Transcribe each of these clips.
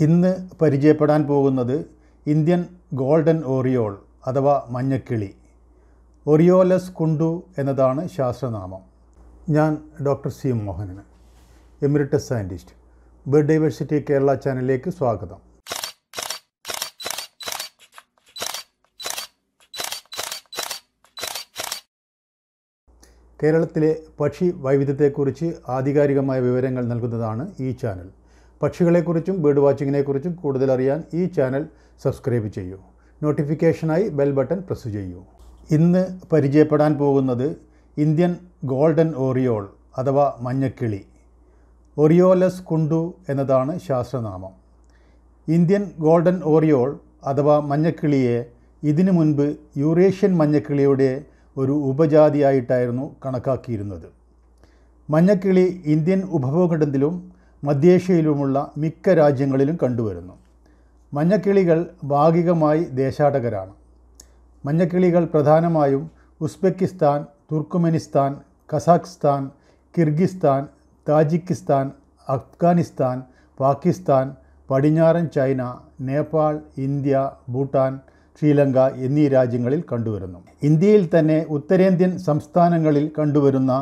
ഇന്ന് പരിചയപ്പെടാൻ പോകുന്നത് ഇന്ത്യൻ ഗോൾഡൻ ഓറിയോൾ അഥവാ മഞ്ഞക്കിളി. ഒറിയോലസ് കുണ്ടു എന്നതാണ് ശാസ്ത്രനാമം. ഞാൻ doctor C Mohanan emeritus scientist. Bird diversity Kerala ചാനലിലേക്ക് സ്വാഗതം. കേരളത്തിലെ പക്ഷി വൈവിധ്യത്തെക്കുറിച്ച് ആധികാരികമായ വിവരങ്ങൾ നൽകുന്നതാണ് ഈ ചാനൽ. പക്ഷികളെക്കുറിച്ചും ബേർഡ് വാച്ചിങ്ങിനെക്കുറിച്ചും കൂടുതൽ അറിയാൻ ഈ ചാനൽ സബ്സ്ക്രൈബ് ചെയ്യൂ. നോട്ടിഫിക്കേഷനായി ബെൽ ബട്ടൺ പ്രസ് ചെയ്യൂ. ഇന്ന് പരിചയപ്പെടാൻ പോകുന്നത് ഇന്ത്യൻ ഗോൾഡൻ ഓറിയോൾ അഥവാ മഞ്ഞക്കിളി. ഒറിയോലസ് കുണ്ടു എന്നതാണ് ശാസ്ത്രനാമം. ഇന്ത്യൻ ഗോൾഡൻ ഓറിയോൾ അഥവാ മഞ്ഞക്കിളിയെ ഇതിനു മുൻപ് യൂറേഷ്യൻ മഞ്ഞക്കിളിയുടെ ഒരു ഉപജാതിയായിട്ടായിരുന്നു കണക്കാക്കിയിരുന്നത്. മഞ്ഞക്കിളി ഇന്ത്യൻ ഉപഭൂഖണ്ഡത്തിലും മധ്യേഷ്യയിലുമുള്ള മിക്ക രാജ്യങ്ങളിലും കണ്ടുവരുന്നു. മഞ്ഞക്കിളികൾ ഭാഗികമായി ദേശാടകരാണ്. മഞ്ഞക്കിളികൾ പ്രധാനമായും Uzbekistan Turkmenistan Kazakhstan Kyrgyzstan Tajikistan Afghanistan Pakistan പടിഞ്ഞാറൻ ചൈന നേപ്പാൾ ഇന്ത്യ ഭൂട്ടാൻ ശ്രീലങ്ക എന്നീ രാജ്യങ്ങളിൽ കണ്ടുവരുന്നു. ഇന്ത്യയിൽ തന്നെ ഉത്തരേന്ത്യൻ സംസ്ഥാനങ്ങളിൽ കണ്ടുവരുന്ന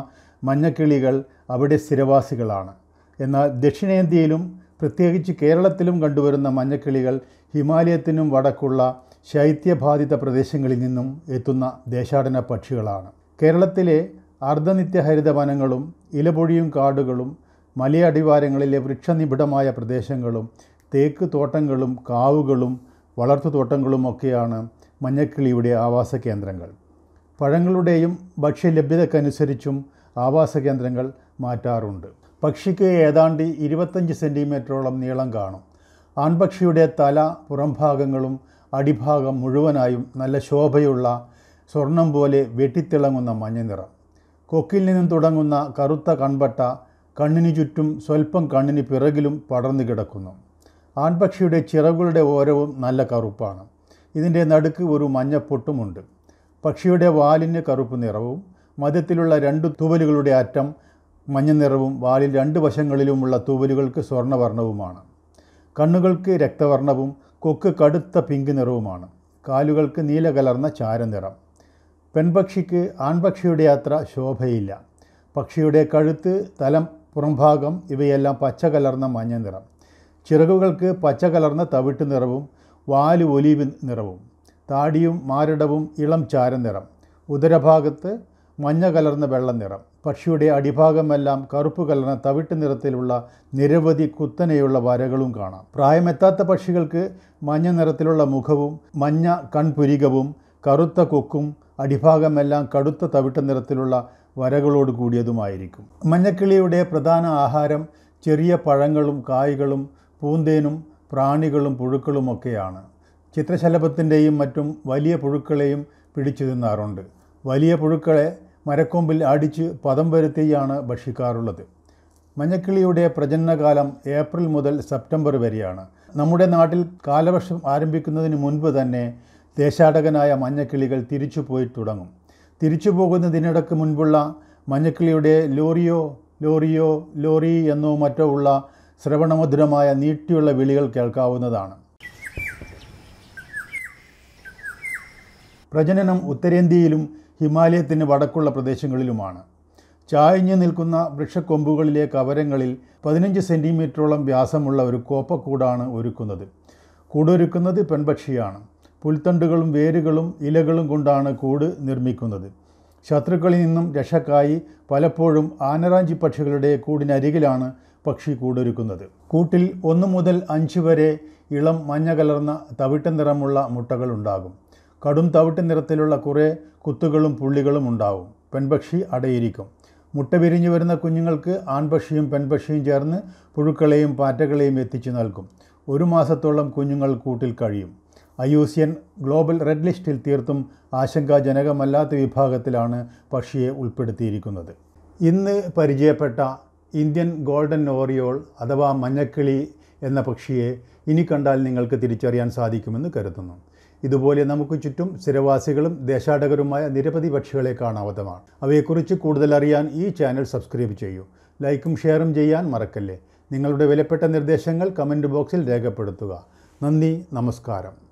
മഞ്ഞക്കിളികൾ അവിടെ സ്ഥിരവാസികളാണ്. എന്നാൽ ദക്ഷിണേന്ത്യയിലും പ്രത്യേകിച്ച് കേരളത്തിലും കണ്ടുവരുന്ന മഞ്ഞക്കിളികൾ ഹിമാലയത്തിനും വടക്കുള്ള ശൈത്യബാധിത പ്രദേശങ്ങളിൽ നിന്നും എത്തുന്ന ദേശാടന പക്ഷികളാണ്. കേരളത്തിലെ അർദ്ധനിത്യഹരിത വനങ്ങളും ഇലപൊഴിയും കാടുകളും മലയടിവാരങ്ങളിലെ വൃക്ഷനിബിഡമായ പ്രദേശങ്ങളും തേക്ക് തോട്ടങ്ങളും കാവുകളും വളർത്തുതോട്ടങ്ങളും ഒക്കെയാണ് മഞ്ഞക്കിളിയുടെ ആവാസ കേന്ദ്രങ്ങൾ. പഴങ്ങളുടെയും ഭക്ഷ്യലഭ്യതക്കനുസരിച്ചും ആവാസ കേന്ദ്രങ്ങൾ മാറ്റാറുണ്ട്. പക്ഷിക്ക് ഏതാണ്ട് ഇരുപത്തഞ്ച് സെന്റിമീറ്ററോളം നീളം കാണും. ആൺപക്ഷിയുടെ തല പുറംഭാഗങ്ങളും അടിഭാഗം മുഴുവനായും നല്ല ശോഭയുള്ള സ്വർണം പോലെ വെട്ടിത്തിളങ്ങുന്ന മഞ്ഞ നിറം. കൊക്കിൽ നിന്നും തുടങ്ങുന്ന കറുത്ത കൺപട്ട കണ്ണിനു ചുറ്റും സ്വല്പം കണ്ണിന് പിറകിലും പടർന്നു കിടക്കുന്നു. ആൺപക്ഷിയുടെ ചിറകുകളുടെ ഓരവും നല്ല കറുപ്പാണ്. ഇതിന്റെ നടുക്ക് ഒരു മഞ്ഞപ്പൊട്ടുമുണ്ട് പക്ഷിയുടെ വാലിന് കറുപ്പ് നിറവും മധ്യത്തിലുള്ള രണ്ട് തൂവലുകളുടെ അറ്റം മഞ്ഞ നിറവും വാലിൽ രണ്ട് വശങ്ങളിലുമുള്ള തൂവലുകൾക്ക് സ്വർണവർണവുമാണ് കണ്ണുകൾക്ക് രക്തവർണവും കൊക്ക് കടുത്ത പിങ്ക് നിറവുമാണ്. കാലുകൾക്ക് നീല കലർന്ന ചാരനിറം. പെൺപക്ഷിക്ക് ആൺപക്ഷിയുടെ അത്ര ശോഭയില്ല. പക്ഷിയുടെ കഴുത്ത് തലം പുറംഭാഗം ഇവയെല്ലാം പച്ച കലർന്ന മഞ്ഞ നിറം ചിറകുകൾക്ക് പച്ച കലർന്ന തവിട്ട് നിറവും വാൽ ഒലീവ് നിറവും. താടിയും മാരടവും ഇളം ചാരനിറം. ഉദരഭാഗത്ത് മഞ്ഞ കലർന്ന വെള്ള നിറം. പക്ഷിയുടെ അടിഭാഗമെല്ലാം കറുപ്പ് കലർന്ന തവിട്ട് നിറത്തിലുള്ള നിരവധി കുത്തനെയുള്ള വരകളും കാണാം. പ്രായമെത്താത്ത പക്ഷികൾക്ക് മഞ്ഞ നിറത്തിലുള്ള മുഖവും മഞ്ഞ കൺപുരികവും കറുത്ത കൊക്കും അടിഭാഗമെല്ലാം കടുത്ത തവിട്ട് നിറത്തിലുള്ള വരകളോട് കൂടിയതുമായിരിക്കും. മഞ്ഞക്കിളിയുടെ പ്രധാന ആഹാരം ചെറിയ പഴങ്ങളും കായ്കളും പൂന്തേനും പ്രാണികളും പുഴുക്കളുമൊക്കെയാണ് ചിത്രശലഭത്തിന്റെയും മറ്റും വലിയ പുഴുക്കളെയും പിടിച്ചു തിന്നാറുണ്ട്. വലിയ പുഴുക്കളെ മരക്കൊമ്പിൽ അടിച്ച് പദം വരുത്തിയാണ് ഭക്ഷിക്കാറുള്ളത്. മഞ്ഞക്കിളിയുടെ പ്രജനനകാലം ഏപ്രിൽ മുതൽ സെപ്റ്റംബർ വരെയാണ്. നമ്മുടെ നാട്ടിൽ കാലവർഷം ആരംഭിക്കുന്നതിന് മുൻപ് തന്നെ ദേശാടകനായ മഞ്ഞക്കിളികൾ തിരിച്ചു പോയി തുടങ്ങും. തിരിച്ചു പോകുന്നതിനിടക്ക് മുൻപുള്ള മഞ്ഞക്കിളിയുടെ ലോറിയോ ലോറിയോ ലോറി എന്നോ മറ്റോ ഉള്ള ശ്രവണമധുരമായ നീട്ടിയുള്ള വിളികൾ കേൾക്കാവുന്നതാണ്. പ്രജനനം ഉത്തരേന്ത്യയിലും ഹിമാലയത്തിന് വടക്കുള്ള പ്രദേശങ്ങളിലുമാണ്. ചായഞ്ഞു നിൽക്കുന്ന വൃക്ഷക്കൊമ്പുകളിലെ കവരങ്ങളിൽ പതിനഞ്ച് സെന്റിമീറ്ററോളം വ്യാസമുള്ള ഒരു കോപ്പക്കൂടാണ് ഒരുക്കുന്നത്. കൂടൊരുക്കുന്നത് പെൺപക്ഷിയാണ്. പുൽത്തണ്ടുകളും വേരുകളും ഇലകളും കൊണ്ടാണ് കൂട് നിർമ്മിക്കുന്നത്. ശത്രുക്കളിൽ നിന്നും രക്ഷക്കായി പലപ്പോഴും ആനറാഞ്ചി പക്ഷികളുടെ കൂടിനരികിലാണ് പക്ഷി കൂടൊരുക്കുന്നത്. കൂട്ടിൽ ഒന്ന് മുതൽ അഞ്ച് വരെ ഇളം മഞ്ഞ കലർന്ന തവിട്ട നിറമുള്ള മുട്ടകൾ ഉണ്ടാകും കടും തവിട്ട് നിറത്തിലുള്ള കുറേ കുത്തുകളും പുള്ളികളും ഉണ്ടാവും. പെൺപക്ഷി അടയിരിക്കും. മുട്ട വിരിഞ്ഞു വരുന്ന കുഞ്ഞുങ്ങൾക്ക് ആൺപക്ഷിയും പെൺപക്ഷിയും ചേർന്ന് പുഴുക്കളെയും പാറ്റകളെയും എത്തിച്ചു നൽകും. ഒരു മാസത്തോളം കുഞ്ഞുങ്ങൾ കൂട്ടിൽ കഴിയും. അയൂസിയൻ ഗ്ലോബൽ റെഡ് ലിസ്റ്റിൽ തീർത്തും ആശങ്കാജനകമല്ലാത്ത വിഭാഗത്തിലാണ് പക്ഷിയെ ഉൾപ്പെടുത്തിയിരിക്കുന്നത്. ഇന്ന് പരിചയപ്പെട്ട ഇന്ത്യൻ ഗോൾഡൻ ഓറിയോൾ അഥവാ മഞ്ഞക്കിളി എന്ന പക്ഷിയെ ഇനി കണ്ടാൽ നിങ്ങൾക്ക് തിരിച്ചറിയാൻ സാധിക്കുമെന്ന് കരുതുന്നു. ഇതുപോലെ നമുക്ക് ചുറ്റും സ്ഥിരവാസികളും ദേശാടകരുമായ നിരവധി പക്ഷികളെ കാണാവുന്നതാണ്. അവയെക്കുറിച്ച് കൂടുതൽ അറിയാൻ ഈ ചാനൽ സബ്സ്ക്രൈബ് ചെയ്യൂ. ലൈക്കും ഷെയറും ചെയ്യാൻ മറക്കല്ലേ. നിങ്ങളുടെ വിലപ്പെട്ട നിർദ്ദേശങ്ങൾ കമന്റ് ബോക്സിൽ രേഖപ്പെടുത്തുക. നന്ദി നമസ്കാരം.